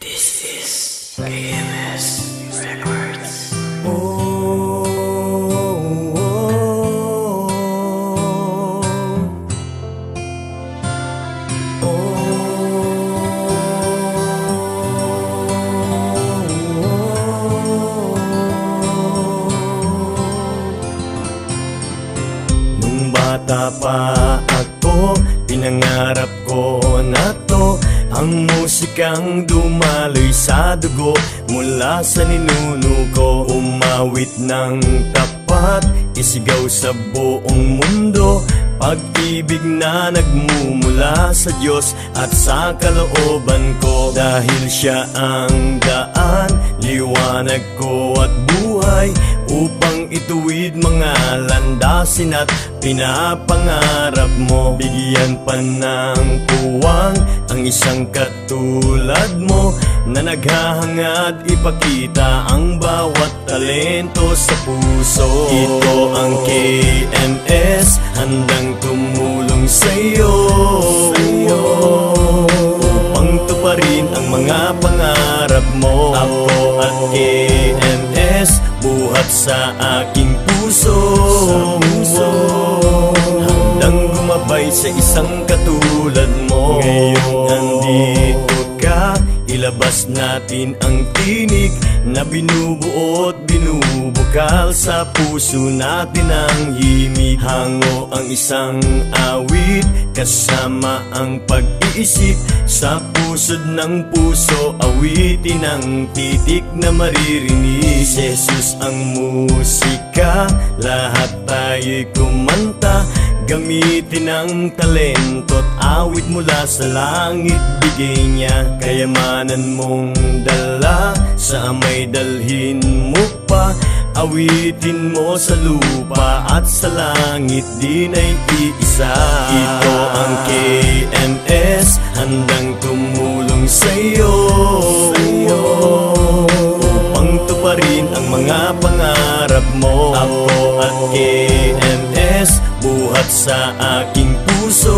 This is AMS Records. Oh, oh, oh, Nung bata pa ako, pinangarap ko na to Ang musikang dumaloy sa dugo Mula sa ninuno ko Umawit ng tapat Isigaw sa buong mundo. Pag-ibig na nagmumula sa Diyos At sa kalooban ko. Dahil siya ang daan Liwanag ko at buhay landasin at pinapangarap mo. Bigyan pa ng puwang ang isang katulad mo Na naghahangad. Ipakita ang bawat talento sa puso. Ito ang KMS, handang tumulong sa'yo. Upang tuparin ang mga pangarap mo. Ako at KMS, buhat sa aking puso Handang gumabay sa isang katulad mo. Ngayong andito ka Ilabas natin ang tinig Na binubuot, binubukal Sa puso natin ang himig. Hango ang isang awit Kasama ang pag-iisip. Sa pusod ng puso Awitin ang titik na maririnig. Jesus ang musika Lahat tayo'y kumanta Gamitin ang talento't awit mula sa langit Bigay niya kayamanan mong dala. Sa may dalhin mo pa Awitin mo sa lupa at sa langit din ay iisa. Ito ang KMS, handang tumulong sa'yo. Upang tuparin ang mga pangarap mo. Ako at KMS, buhat sa aking puso.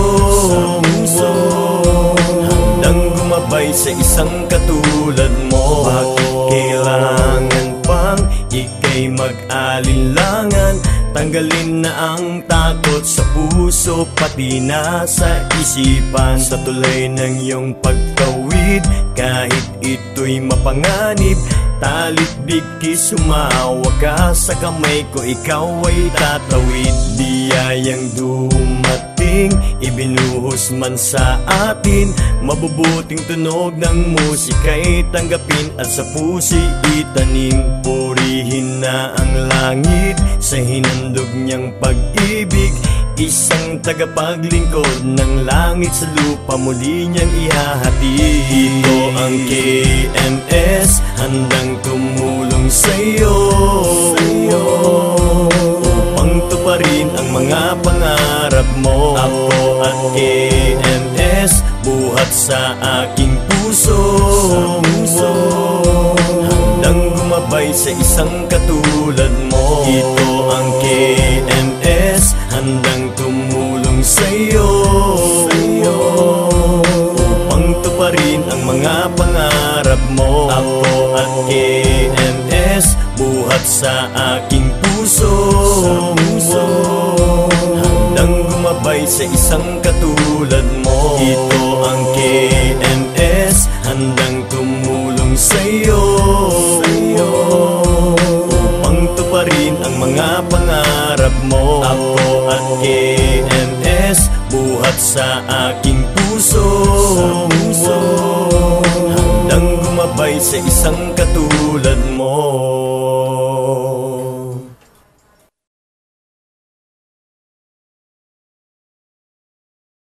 Handang gumabay sa isang katulad mo. Bakit kailangan pang ikay mag-alinlangan. Tanggalin na ang takot sa puso Pati na sa isipan. Sa tulay ng iyong pagtawid Kahit ito'y mapanganib Talit bigkis sumawa ka. Sa kamay ko ikaw ay tatawid. Biyayang dumating Ibinuhos man sa atin. Mabubuting tunog ng musika'y tanggapin. At sa puso'y itanim Purihin na ang langit. Sa hinandog niyang pag-ibig Isang tagapaglingkod ng langit sa lupa muli niyang ihahati. Ito ang KMS, handang tumulong sa'yo. Upang tuparin ang mga pangarap mo. Ako at KMS, buhat sa aking puso. Handang gumabay sa isang katulad mo. Ito ang KMS, pangarap mo. Ako at KMS, buhat sa aking puso. Handang gumabay sa isang katulad mo. Ito ang KMS, handang tumulong sa'yo. Upang tuparin ang mga pangarap mo. Ako at KMS, buhat sa aking puso. Handang gumabay sa isang katulad mo